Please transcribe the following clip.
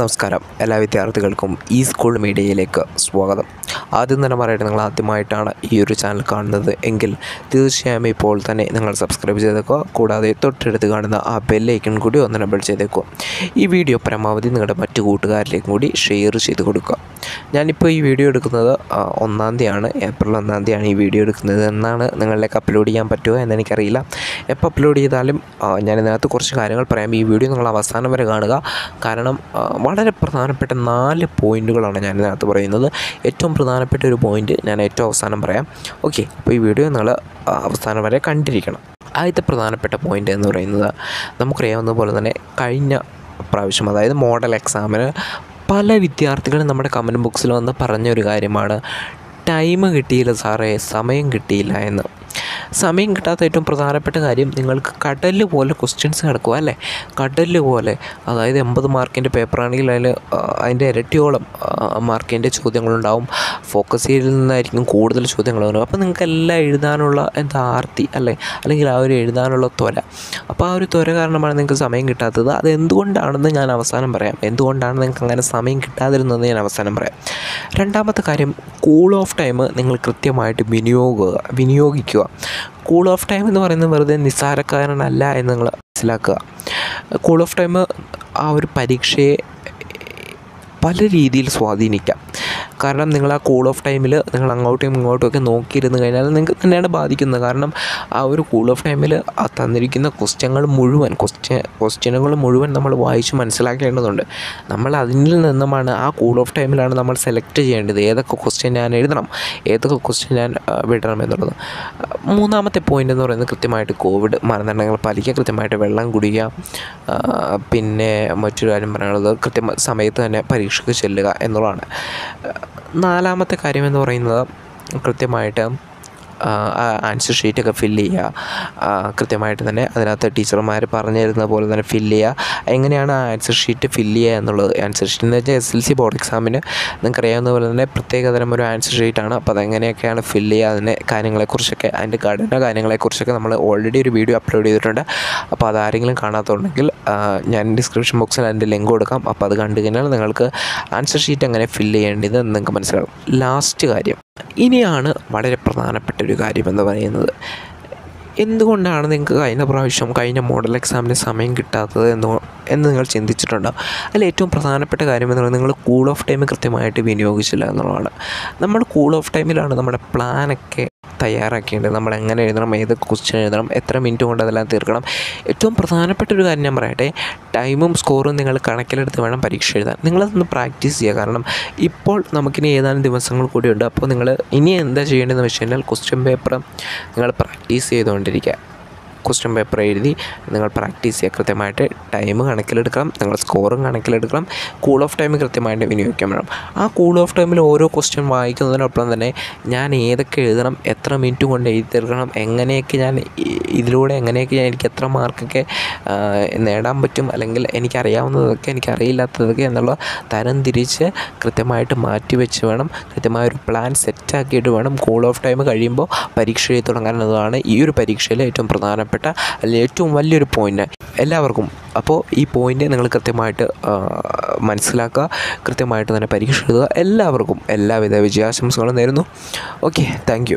നമസ്കാരം. എല്ലാ വിദ്യാർത്ഥികൾക്കും ഈ സ്കൂൾ മീഡിയയിലേക്ക് സ്വാഗതം. ആദ്യം തന്നെ പറയട്ടെ നിങ്ങൾ ആദ്യമായിട്ടാണ് ഈ ഒരു ചാനൽ കാണുന്നത് എങ്കിൽ തീർച്ചയായും ഇപ്പോൾ തന്നെ നിങ്ങൾ സബ്സ്ക്രൈബ് ചെയ്തേക്കുക. കൂടാതെ തൊട്ടടുത്ത് കാണുന്ന ആ ബെല്ലൈക്കൺ കൂടി ഒന്ന് നമ്പർ ചെയ്തേക്കുക. ഈ വീഡിയോ പരമാവധി നിങ്ങളുടെ മറ്റു കൂട്ടുകാരിലേക്കും കൂടി ഷെയർ ചെയ്ത് കൊടുക്കുക. ഞാനിപ്പോൾ ഈ വീഡിയോ എടുക്കുന്നത് ഒന്നാം തീയതിയാണ്. ഏപ്രിൽ ഒന്നാം തീയതിയാണ് ഈ വീഡിയോ എടുക്കുന്നത്. എന്നാണ് നിങ്ങളിലേക്ക് അപ്ലോഡ് ചെയ്യാൻ പറ്റുമോ എന്ന് എനിക്കറിയില്ല. എപ്പോൾ അപ്ലോഡ് ചെയ്താലും ഞാൻ ഇതിനകത്ത് കുറച്ച് കാര്യങ്ങൾ പറയാം. ഈ വീഡിയോ നിങ്ങൾ അവസാനം വരെ കാണുക. കാരണം വളരെ പ്രധാനപ്പെട്ട നാല് പോയിന്റുകളാണ് ഞാൻ ഇതിനകത്ത് പറയുന്നത്. ഏറ്റവും പ്രധാനപ്പെട്ട ഒരു പോയിന്റ് ഞാൻ ഏറ്റവും അവസാനം പറയാം. ഓക്കെ അപ്പോൾ ഈ വീഡിയോ നിങ്ങൾ അവസാനം വരെ കണ്ടിരിക്കണം. ആദ്യത്തെ പ്രധാനപ്പെട്ട പോയിന്റ് എന്ന് പറയുന്നത് നമുക്കറിയാവുന്ന പോലെ തന്നെ കഴിഞ്ഞ പ്രാവശ്യം അതായത് മോഡൽ എക്സാമിന് പല വിദ്യാർത്ഥികളും നമ്മുടെ കമന്റ് ബോക്സിൽ വന്ന് പറഞ്ഞൊരു കാര്യമാണ്. ടൈം കിട്ടിയില്ല സാറേ സമയം കിട്ടിയില്ല എന്ന്. സമയം കിട്ടാത്ത ഏറ്റവും പ്രധാനപ്പെട്ട കാര്യം നിങ്ങൾക്ക് കടൽ പോലെ ക്വസ്റ്റ്യൻസ് കിടക്കുക അല്ലേ? കടൽ പോലെ അതായത് എൺപത് മാർക്കിന്റെ പേപ്പറാണെങ്കിൽ അതിൽ അതിന്റെ ഇരട്ടിയോളം മാർക്കിന്റെ ചോദ്യങ്ങളുണ്ടാവും. ഫോക്കസ് ചെയ്തിൽ നിന്നായിരിക്കും കൂടുതൽ ചോദ്യങ്ങൾ വരും അപ്പോൾ നിങ്ങൾക്ക് എല്ലാം എഴുതാനുള്ള എന്താ ആർത്തി അല്ലേ? അല്ലെങ്കിൽ ആ ഒരു എഴുതാനുള്ള ത്വര. അപ്പോൾ ആ ഒരു ത്വര കാരണമാണ് നിങ്ങൾക്ക് സമയം കിട്ടാത്തത്. അത് എന്തുകൊണ്ടാണെന്ന് ഞാൻ അവസാനം പറയാം. എന്തുകൊണ്ടാണ് നിങ്ങൾക്ക് അങ്ങനെ സമയം കിട്ടാതിരുന്നതെന്ന് ഞാൻ അവസാനം പറയാം. രണ്ടാമത്തെ കാര്യം കൂൾ ഓഫ് ടൈം നിങ്ങൾ കൃത്യമായിട്ട് വിനിയോഗ വിനിയോഗിക്കുക. കൂൾ ഓഫ് ടൈം എന്ന് പറയുന്നത് വെറുതെ നിസ്സാരക്കാരനല്ല എന്ന് നിങ്ങൾ മനസ്സിലാക്കുക. കൂൾ ഓഫ് ടൈം ആ ഒരു പരീക്ഷയെ പല രീതിയിൽ സ്വാധീനിക്കാം. കാരണം നിങ്ങൾ ആ കൂൾ ഓഫ് ടൈമിൽ നിങ്ങൾ അങ്ങോട്ടും ഇങ്ങോട്ടും ഒക്കെ നോക്കിയിരുന്ന് കഴിഞ്ഞാൽ നിങ്ങൾക്ക് തന്നെയാണ് ബാധിക്കുന്നത്. കാരണം ആ ഒരു കൂൾ ഓഫ് ടൈമിൽ ആ തന്നിരിക്കുന്ന ക്വസ്റ്റ്യങ്ങൾ മുഴുവൻ ക്വസ്റ്റ്യ ക്വസ്റ്റ്യനുകൾ മുഴുവൻ നമ്മൾ വായിച്ച് മനസ്സിലാക്കേണ്ടതുണ്ട്. നമ്മൾ അതിൽ നിന്നുമാണ് ആ കൂൾ ഓഫ് ടൈമിലാണ് നമ്മൾ സെലക്ട് ചെയ്യേണ്ടത്. ഏതൊക്കെ ക്വസ്റ്റ്യൻ ഞാൻ എഴുതണം ഏതൊക്കെ ക്വസ്റ്റ്യൻ ഞാൻ വിടണം എന്നുള്ളത്. മൂന്നാമത്തെ പോയിന്റ് എന്ന് പറയുന്നത് കൃത്യമായിട്ട് കോവിഡ് മാനദണ്ഡങ്ങൾ പാലിക്കുക കൃത്യമായിട്ട് വെള്ളം കുടിക്കുക പിന്നെ മറ്റൊരു കാര്യം പറയാനുള്ളത് കൃത്യ സമയത്ത് തന്നെ പരീക്ഷയ്ക്ക് ചെല്ലുക എന്നുള്ളതാണ്. നാലാമത്തെ കാര്യമെന്ന് പറയുന്നത് കൃത്യമായിട്ട് ആൻസർ ഷീറ്റൊക്കെ ഫില്ല് ചെയ്യുക. കൃത്യമായിട്ട് തന്നെ അതിനകത്ത് ടീച്ചർമാർ പറഞ്ഞു തരുന്ന പോലെ തന്നെ ഫില്ല് ചെയ്യുക. എങ്ങനെയാണ് ആ ആൻസർ ഷീറ്റ് ഫില്ല് ചെയ്യുക എന്നുള്ളത്? ആൻസർ ഷീറ്റ് എന്ന് വെച്ചാൽ എസ് എൽ സി ബോർഡ് എക്സാമിന് നിങ്ങൾക്കറിയാവുന്ന പോലെ തന്നെ പ്രത്യേകതരം ഒരു ആൻസർ ഷീറ്റാണ് അപ്പോൾ അതെങ്ങനെയൊക്കെയാണ് ഫില്ല് ചെയ്യുക? അതിന്റെ കാര്യങ്ങളെക്കുറിച്ചൊക്കെ അതിന്റെ ഘടന കാര്യങ്ങളെക്കുറിച്ചൊക്കെ നമ്മൾ ഓൾറെഡി ഒരു വീഡിയോ അപ്ലോഡ് ചെയ്തിട്ടുണ്ട്. അപ്പോൾ അതാരെങ്കിലും കാണാത്തതുണ്ടെങ്കിൽ ആ, ഞാൻ ഡിസ്ക്രിപ്ഷൻ ബോക്സിൽ അതിന്റെ ലിങ്ക് കൊടുക്കാം. അപ്പോൾ അത് കണ്ടു കഴിഞ്ഞാൽ നിങ്ങൾക്ക് ആൻസർ ഷീറ്റ് എങ്ങനെ ഫില്ല് ചെയ്യേണ്ടത് നിങ്ങൾക്ക് മനസ്സിലാകും. ലാസ്റ്റ് കാര്യം. ഇനിയാണ് വളരെ പ്രധാനപ്പെട്ട ഒരു കാര്യമെന്ന് പറയുന്നത്. എന്തുകൊണ്ടാണ് നിങ്ങൾക്ക് കഴിഞ്ഞ പ്രാവശ്യം കഴിഞ്ഞ മോഡൽ എക്സാമിന് സമയം കിട്ടാത്തത് എന്ന് എന്ന് നിങ്ങൾ ചിന്തിച്ചിട്ടുണ്ടോ? അതിൽ ഏറ്റവും പ്രധാനപ്പെട്ട കാര്യം എന്ന് പറയുന്നത് നിങ്ങൾ കൂൾ ഓഫ് ടൈം കൃത്യമായിട്ട് വിനിയോഗിച്ചില്ല എന്നുള്ളതാണ്. നമ്മൾ കൂൾ ഓഫ് ടൈമിലാണ് നമ്മുടെ പ്ലാനൊക്കെ തയ്യാറാക്കേണ്ടത് നമ്മൾ എങ്ങനെ എഴുതണം ഏത് ക്വസ്റ്റ്യൻ എഴുതണം എത്ര മിനിറ്റ് കൊണ്ട് അതെല്ലാം തീർക്കണം. ഏറ്റവും പ്രധാനപ്പെട്ട ഒരു കാര്യം ഞാൻ പറയട്ടെ ടൈമും സ്കോറും നിങ്ങൾ കണക്കിലെടുത്ത് വേണം പരീക്ഷ എഴുതാൻ. നിങ്ങളതൊന്ന് പ്രാക്ടീസ് ചെയ്യുക. കാരണം ഇപ്പോൾ നമുക്കിനി ഏതാനും ദിവസങ്ങൾ കൂടിയുണ്ട്. അപ്പോൾ നിങ്ങൾ ഇനി എന്താ ചെയ്യേണ്ടതെന്ന് വെച്ച് കഴിഞ്ഞാൽ ക്വസ്റ്റ്യൻ പേപ്പർ നിങ്ങൾ പ്രാക്ടീസ് ചെയ്തുകൊണ്ടിരിക്കുക. ക്വസ്റ്റ്യൻ പേപ്പർ എഴുതി നിങ്ങൾ പ്രാക്ടീസ് ചെയ്യുക കൃത്യമായിട്ട് ടൈം കണക്കിലെടുക്കണം നിങ്ങൾ സ്കോറും കണക്കിലെടുക്കണം കൂൾ ഓഫ് ടൈം കൃത്യമായിട്ട് വിനിയോഗിക്കാൻ വേണം. ആ കൂൾ ഓഫ് ടൈമിൽ ഓരോ ക്വസ്റ്റ്യൻ വായിക്കുന്നതിനൊപ്പം തന്നെ ഞാൻ ഏതൊക്കെ എഴുതണം എത്ര മിനിറ്റ് കൊണ്ട് എഴുതി തീർക്കണം എങ്ങനെയൊക്കെ ഞാൻ ഇതിലൂടെ എങ്ങനെയൊക്കെ ഞാൻ എനിക്ക് എത്ര മാർക്കൊക്കെ നേടാൻ പറ്റും അല്ലെങ്കിൽ എനിക്കറിയാവുന്നതൊക്കെ എനിക്കറിയില്ലാത്തതൊക്കെ എന്നുള്ള തരം തിരിച്ച് കൃത്യമായിട്ട് മാറ്റി വെച്ച് വേണം കൃത്യമായ ഒരു പ്ലാൻ സെറ്റാക്കിയിട്ട് വേണം. കൂൾ ഓഫ് ടൈം കഴിയുമ്പോൾ പരീക്ഷ എഴുതി തുടങ്ങാൻ എന്നതാണ് ഈ ഒരു പരീക്ഷയിലെ ഏറ്റവും പ്രധാനപ്പെട്ട അല്ലെങ്കിൽ ഏറ്റവും വലിയൊരു പോയിന്റ് എല്ലാവർക്കും. അപ്പോൾ ഈ പോയിന്റ് നിങ്ങൾ കൃത്യമായിട്ട് മനസ്സിലാക്കുക കൃത്യമായിട്ട് തന്നെ പരീക്ഷ എഴുതുക എല്ലാവർക്കും എല്ലാവിധ വിജയാശംസകളും നേരുന്നു. Okay thank